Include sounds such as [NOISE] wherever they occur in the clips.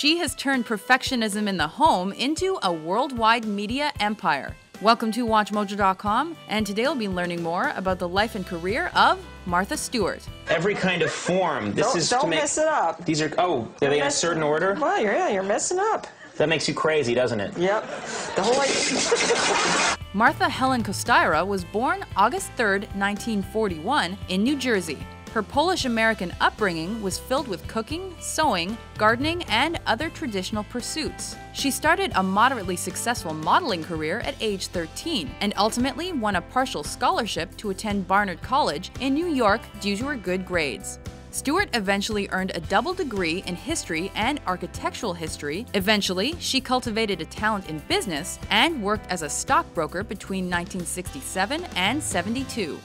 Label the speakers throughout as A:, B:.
A: she has turned perfectionism in the home into a worldwide media empire. Welcome to WatchMojo.com, and today we'll be learning more about the life and career of Martha Stewart.
B: Every kind of form. This
C: don't,
B: is
C: don't
B: to make.
C: mess it up.
B: These are oh, are they in a certain order?
C: Well, you're, yeah, you're messing up.
B: That makes you crazy, doesn't it?
C: Yep. The whole.
A: Martha Helen Kostyra was born August 3, 1941, in New Jersey. Her Polish American upbringing was filled with cooking, sewing, gardening, and other traditional pursuits. She started a moderately successful modeling career at age 13 and ultimately won a partial scholarship to attend Barnard College in New York due to her good grades. Stewart eventually earned a double degree in history and architectural history. Eventually, she cultivated a talent in business and worked as a stockbroker between 1967 and 72.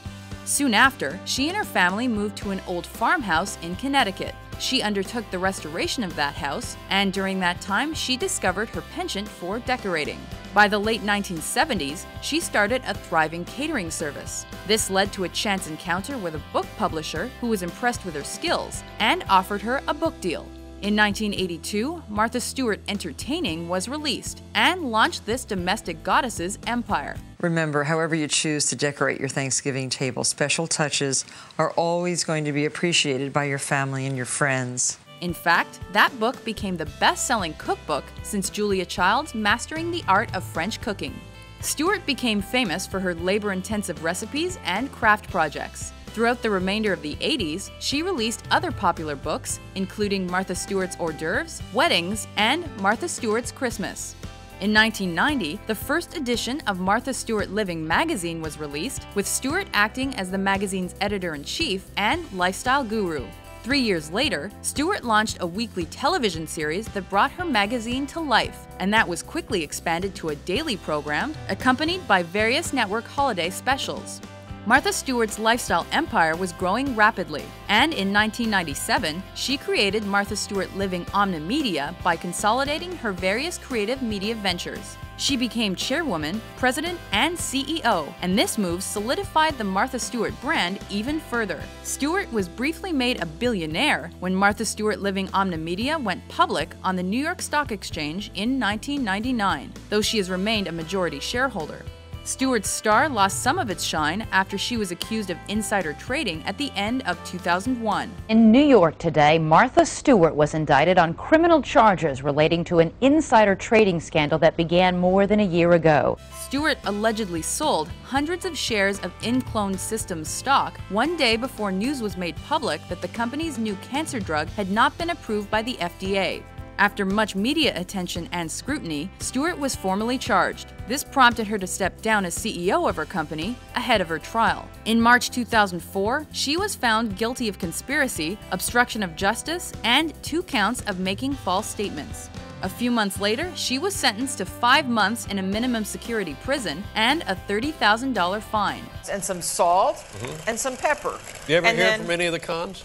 A: Soon after, she and her family moved to an old farmhouse in Connecticut. She undertook the restoration of that house, and during that time, she discovered her penchant for decorating. By the late 1970s, she started a thriving catering service. This led to a chance encounter with a book publisher who was impressed with her skills and offered her a book deal. In 1982, Martha Stewart Entertaining was released and launched this domestic goddess's empire.
D: Remember, however you choose to decorate your Thanksgiving table, special touches are always going to be appreciated by your family and your friends.
A: In fact, that book became the best selling cookbook since Julia Child's Mastering the Art of French Cooking. Stewart became famous for her labor intensive recipes and craft projects. Throughout the remainder of the 80s, she released other popular books, including Martha Stewart's Hors d'oeuvres, Weddings, and Martha Stewart's Christmas. In 1990, the first edition of Martha Stewart Living magazine was released, with Stewart acting as the magazine's editor in chief and lifestyle guru. Three years later, Stewart launched a weekly television series that brought her magazine to life, and that was quickly expanded to a daily program, accompanied by various network holiday specials. Martha Stewart's lifestyle empire was growing rapidly, and in 1997, she created Martha Stewart Living Omnimedia by consolidating her various creative media ventures. She became chairwoman, president, and CEO, and this move solidified the Martha Stewart brand even further. Stewart was briefly made a billionaire when Martha Stewart Living Omnimedia went public on the New York Stock Exchange in 1999, though she has remained a majority shareholder. Stewart's star lost some of its shine after she was accused of insider trading at the end of 2001.
E: In New York today, Martha Stewart was indicted on criminal charges relating to an insider trading scandal that began more than a year ago.
A: Stewart allegedly sold hundreds of shares of ImClone Systems stock one day before news was made public that the company's new cancer drug had not been approved by the FDA. After much media attention and scrutiny, Stewart was formally charged. This prompted her to step down as CEO of her company ahead of her trial. In March 2004, she was found guilty of conspiracy, obstruction of justice, and two counts of making false statements. A few months later, she was sentenced to five months in a minimum security prison and a $30,000 fine.
C: And some salt mm-hmm. and some pepper.
F: You ever
C: and
F: hear
C: then...
F: from any of the cons?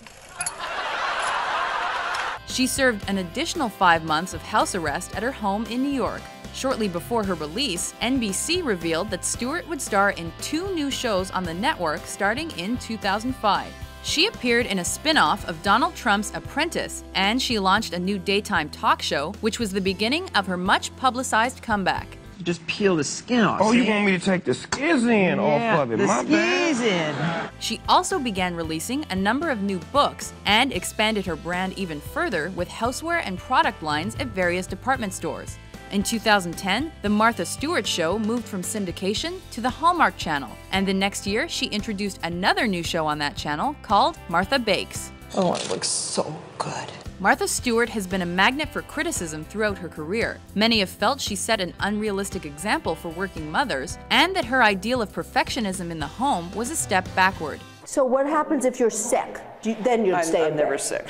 A: She served an additional five months of house arrest at her home in New York. Shortly before her release, NBC revealed that Stewart would star in two new shows on the network starting in 2005. She appeared in a spin off of Donald Trump's Apprentice, and she launched a new daytime talk show, which was the beginning of her much publicized comeback
G: just peel the skin off.
H: Oh, see? you want me to take the skins in oh,
G: yeah,
H: off of it?
G: The
H: My
G: skins in.
A: She also began releasing a number of new books and expanded her brand even further with houseware and product lines at various department stores. In 2010, The Martha Stewart Show moved from syndication to the Hallmark Channel, and the next year she introduced another new show on that channel called Martha Bakes.
C: Oh, it looks so good.
A: Martha Stewart has been a magnet for criticism throughout her career. Many have felt she set an unrealistic example for working mothers, and that her ideal of perfectionism in the home was a step backward.
I: So, what happens if you're sick? You, then you'd
C: I'm,
I: stay
C: I'm
I: in
C: never sick.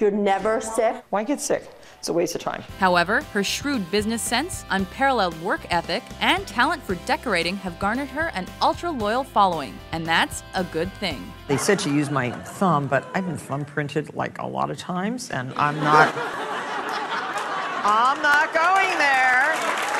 I: You're never sick?
C: Why get sick? It's a waste of time.
A: However, her shrewd business sense, unparalleled work ethic, and talent for decorating have garnered her an ultra loyal following, and that's a good thing.
D: They said to use my thumb, but I've been thumbprinted like a lot of times, and I'm not. [LAUGHS] I'm not going there.